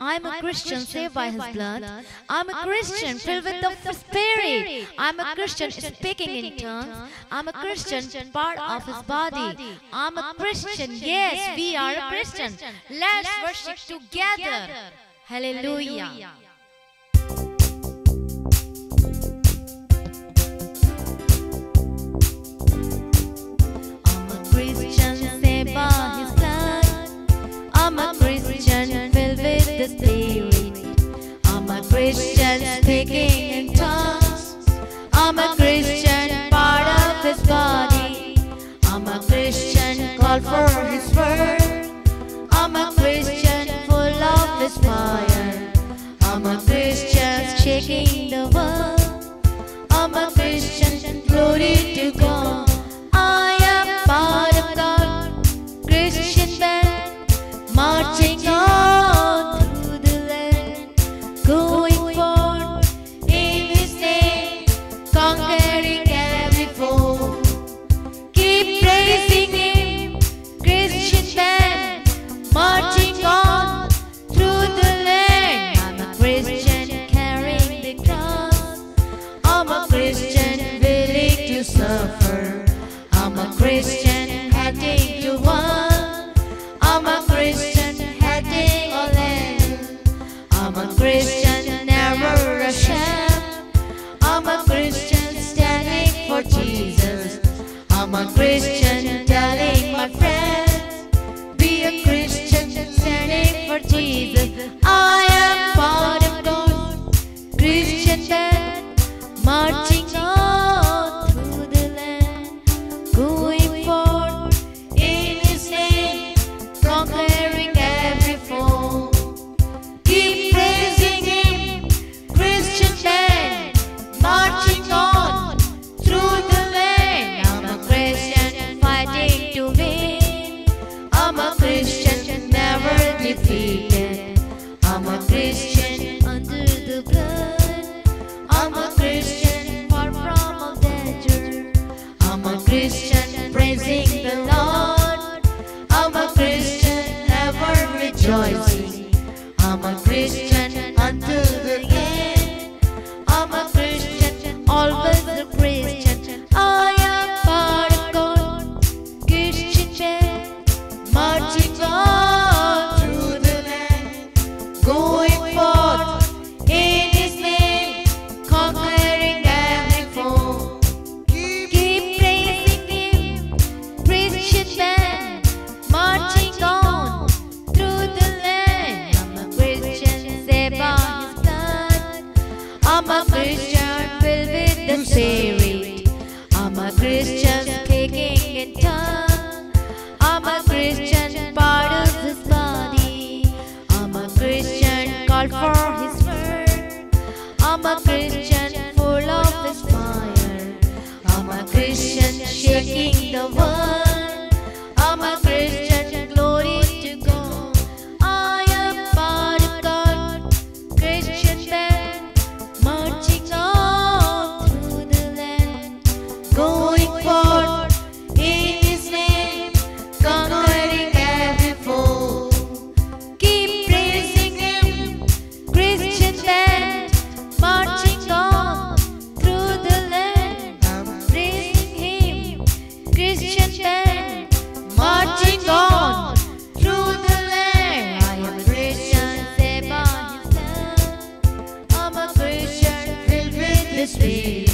I'm a Christian saved by his blood. I'm a Christian filled with the Spirit. I'm a Christian speaking in tongues. I'm a Christian part of his body. I'm a Christian. Yes, we are a Christian. Let's worship together. Hallelujah. Christian speaking in tongues. I'm a Christian part of His body. I'm a Christian called for His word. I'm a Christian full of His fire. I'm a Christian shaking the world. I'm a Christian willing to suffer. I'm a Christian heading to one. I'm a Christian heading all in. I'm a Christian never ashamed. I'm a Christian standing for Jesus. I'm a Christian. noise. I'm a Christian full of. I'm a Christian shaking the world. this be?